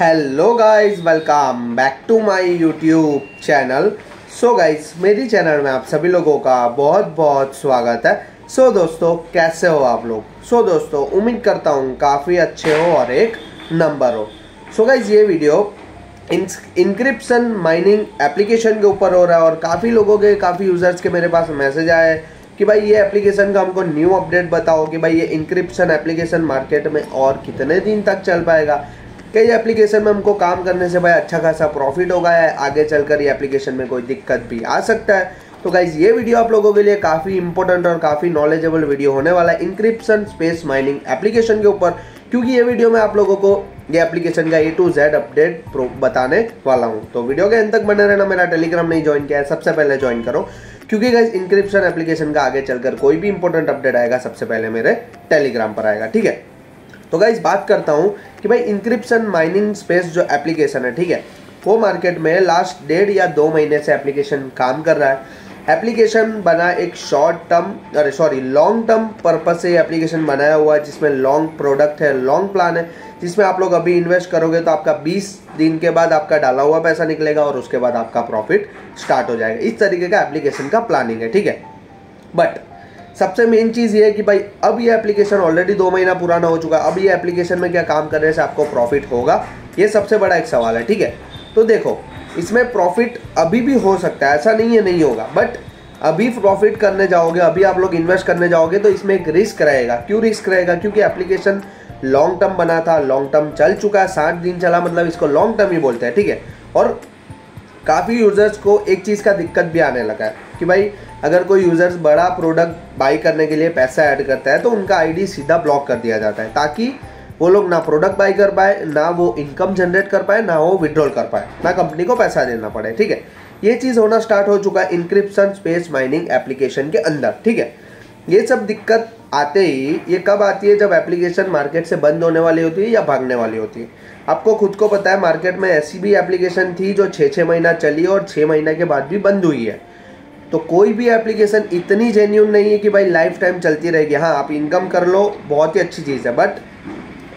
Hello guys welcome back to my YouTube channel so guys मेरी channel में आप सभी लोगों का बहुत बहुत स्वागत है। सो so, दोस्तों कैसे हो आप लोग? सो so, दोस्तों उम्मीद करता हूँ काफ़ी अच्छे हो और एक नंबर हो। सो so, गाइस ये वीडियो इंक्रिप्शन माइनिंग एप्लीकेशन के ऊपर हो रहा है और काफ़ी लोगों के काफ़ी यूज़र्स के मेरे पास मैसेज आए कि भाई ये एप्लीकेशन का हमको न्यू अपडेट बताओ कि भाई ये इंक्रिप्शन एप्लीकेशन मार्केट में और कितने दिन तक चल पाएगा। कई एप्लीकेशन में हमको काम करने से भाई अच्छा खासा प्रॉफिट होगा है। आगे चलकर ये एप्लीकेशन में कोई दिक्कत भी आ सकता है। तो गाइज़ ये वीडियो आप लोगों के लिए काफ़ी इंपॉर्टेंट और काफ़ी नॉलेजेबल वीडियो होने वाला है इंक्रिप्शन स्पेस माइनिंग एप्लीकेशन के ऊपर। क्योंकि ये वीडियो में आप लोगों को ये एप्लीकेशन का ए टू जेड अपडेट बताने वाला हूँ। तो वीडियो के अंत तक बने रहना, मेरा टेलीग्राम नहीं ज्वाइन किया है, सबसे पहले ज्वाइन करो। क्योंकि गाइज़ इंक्रिप्शन एप्लीकेशन का आगे चलकर कोई भी इंपॉर्टेंट अपडेट आएगा, सबसे पहले मेरे टेलीग्राम पर आएगा, ठीक है? तो गाइज़ बात करता हूँ कि भाई इंक्रिप्शन माइनिंग स्पेस जो एप्लीकेशन है, ठीक है? वो मार्केट में लास्ट डेढ़ या दो महीने से एप्लीकेशन काम कर रहा है। एप्लीकेशन बना एक शॉर्ट टर्म अरे सॉरी लॉन्ग टर्म पर्पज से एप्लीकेशन बनाया हुआ है, जिसमें लॉन्ग प्रोडक्ट है लॉन्ग प्लान है, जिसमें आप लोग अभी इन्वेस्ट करोगे तो आपका 20 दिन के बाद आपका डाला हुआ पैसा निकलेगा और उसके बाद आपका प्रॉफिट स्टार्ट हो जाएगा। इस तरीके का एप्लीकेशन का प्लानिंग है, ठीक है? बट सबसे मेन चीज़ ये है कि भाई, अब ये एप्लीकेशन ऑलरेडी दो महीना पुराना हो चुका है। अब ये एप्लीकेशन में क्या काम करने से आपको प्रॉफिट होगा। ये सबसे बड़ा एक सवाल है, ठीक है? तो देखो, इसमें प्रॉफिट अभी भी हो सकता है, ऐसा नहीं है, नहीं होगा। बट अभी प्रॉफिट करने जाओगे, अभी आप लोग इन्वेस्ट करने जाओगे तो इसमें एक रिस्क रहेगा। क्यों रिस्क रहेगा? क्योंकि एप्लीकेशन लॉन्ग टर्म बना था लॉन्ग टर्म चल चुका है, साठ दिन चला मतलब इसको लॉन्ग टर्म ही बोलते हैं, ठीक है? और काफ़ी यूज़र्स को एक चीज़ का दिक्कत भी आने लगा है, कि भाई अगर कोई यूज़र्स बड़ा प्रोडक्ट बाई करने के लिए पैसा ऐड करता है तो उनका आईडी सीधा ब्लॉक कर दिया जाता है, ताकि वो लोग ना प्रोडक्ट बाई कर पाए, ना वो इनकम जनरेट कर पाए, ना वो विड्रॉल कर पाए, ना कंपनी को पैसा देना पड़े, ठीक है? ये चीज़ होना स्टार्ट हो चुका है इंक्रिप्शन स्पेस माइनिंग एप्लीकेशन के अंदर, ठीक है? ये सब दिक्कत आते ही, ये कब आती है? जब एप्लीकेशन मार्केट से बंद होने वाली होती है या भागने वाली होती है? आपको खुद को पता है मार्केट में ऐसी भी एप्लीकेशन थी जो छः छः महीना चली और छः महीना के बाद भी बंद हुई है। तो कोई भी एप्लीकेशन इतनी जेन्यून नहीं है कि भाई लाइफ टाइम चलती रहेगी। हाँ आप इनकम कर लो, बहुत ही अच्छी चीज़ है बट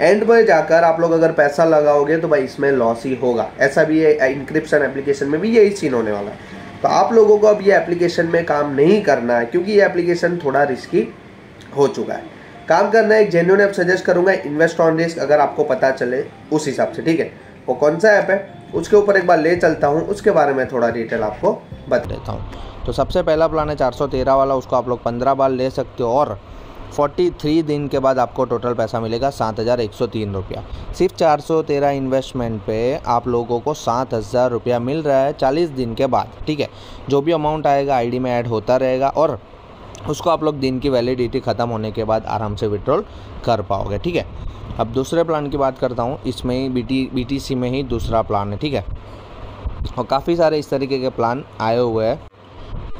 एंड में जाकर आप लोग अगर पैसा लगाओगे तो भाई इसमें लॉस ही होगा। ऐसा भी है इंक्रिप्शन एप्लीकेशन में भी यही सीन होने वाला है। तो आप लोगों को अब ये एप्लीकेशन में काम नहीं करना है, क्योंकि ये एप्लीकेशन थोड़ा रिस्की हो चुका है। काम करना एक जेन्यून ऐप सजेस्ट करूँगा इन्वेस्ट ऑन रिस्क अगर आपको पता चले, उस हिसाब से, ठीक है? वो कौन सा ऐप है? उसके ऊपर एक बार ले चलता हूँ, उसके बारे में थोड़ा डिटेल आपको बता देता हूँ। तो सबसे पहला प्लान है 413 वाला, उसको आप लोग 15 बार ले सकते हो और 43 दिन के बाद आपको टोटल पैसा मिलेगा सात हज़ार एक सौ तीन रुपया। सिर्फ़ 413 इन्वेस्टमेंट पे आप लोगों को सात हज़ार रुपया मिल रहा है 40 दिन के बाद, ठीक है? जो भी अमाउंट आएगा आईडी में ऐड होता रहेगा और उसको आप लोग दिन की वैलिडिटी ख़त्म होने के बाद आराम से विड्रॉल कर पाओगे, ठीक है? अब दूसरे प्लान की बात करता हूँ, इसमें ही बी टी में ही दूसरा प्लान है, ठीक है? और काफ़ी सारे इस तरीके के प्लान आए हुए हैं।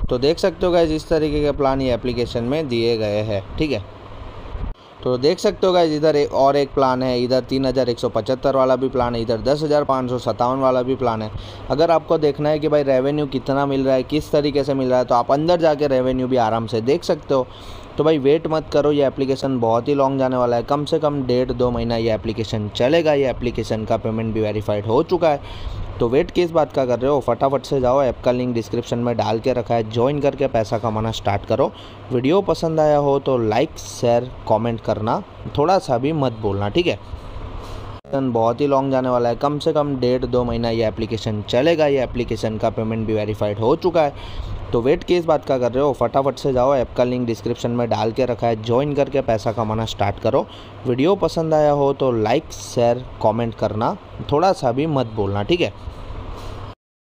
तो देख सकते हो गए इस तरीके के प्लान ये एप्लीकेशन में दिए गए हैं, ठीक है? तो देख सकते हो इधर एक और एक प्लान है, इधर तीन हज़ार एक सौ पचहत्तर वाला भी प्लान है, इधर दस हज़ार पाँच सौ सत्तावन वाला भी प्लान है। अगर आपको देखना है कि भाई रेवेन्यू कितना मिल रहा है, किस तरीके से मिल रहा है तो आप अंदर जाके रेवेन्यू भी आराम से देख सकते हो। तो भाई वेट मत करो, ये एप्लीकेशन बहुत ही लॉन्ग जाने वाला है। कम से कम डेढ़ दो महीना ये एप्लीकेशन चलेगा, ये एप्लीकेशन का पेमेंट भी वेरीफाइड हो चुका है। तो वेट किस बात का कर रहे हो? फटाफट से जाओ ऐप का लिंक डिस्क्रिप्शन में डाल के रखा है। ज्वाइन करके पैसा कमाना स्टार्ट करो। वीडियो पसंद आया हो तो लाइक शेयर कमेंट करना। थोड़ा सा भी मत बोलना, ठीक है? बहुत ही लॉन्ग जाने वाला है। कम से कम डेढ़ दो महीना ये एप्लीकेशन चलेगा। ये एप्लीकेशन का पेमेंट भी वेरीफाइड हो चुका है। तो वेट किस बात का कर रहे हो? फटाफट से जाओ। ऐप का लिंक डिस्क्रिप्शन में डाल के रखा है। ज्वाइन करके पैसा कमाना स्टार्ट करो। वीडियो पसंद आया हो तो लाइक शेयर कॉमेंट करना। थोड़ा सा भी मत बोलना, ठीक है?